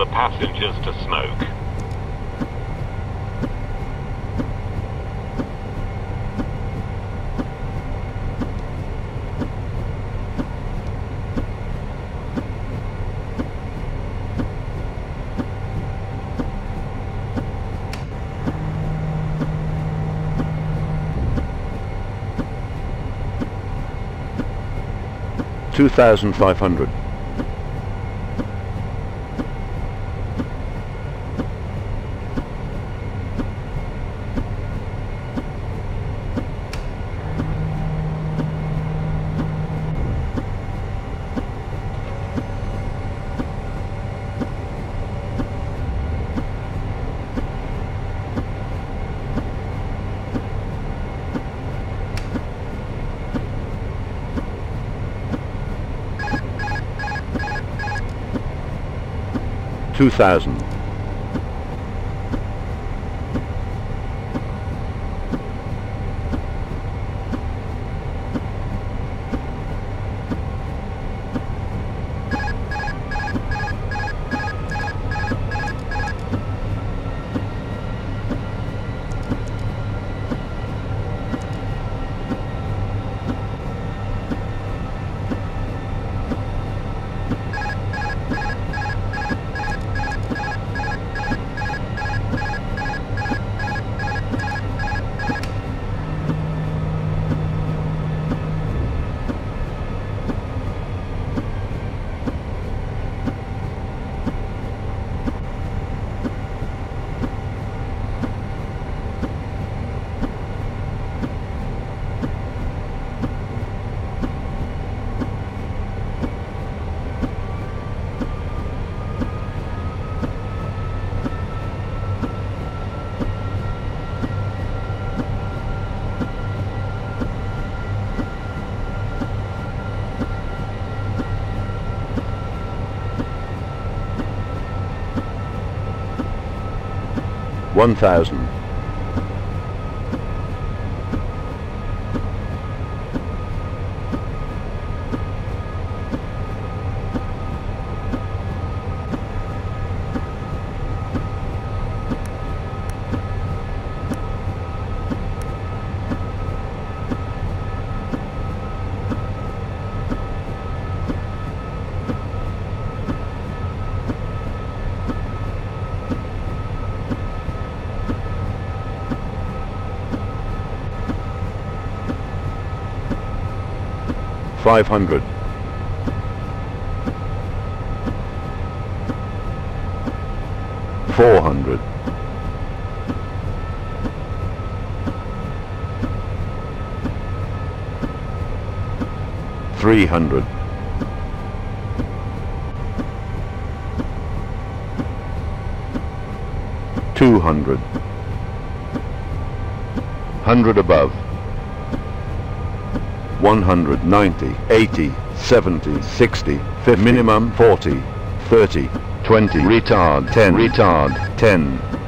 the passengers to smoke. Two thousand five hundred. Two thousand. One thousand. Five hundred. Four hundred. Three hundred. Two hundred. Hundred above. 190, 80, 70, 60, 50, minimum 40, 30, 20, retard 10, retard 10,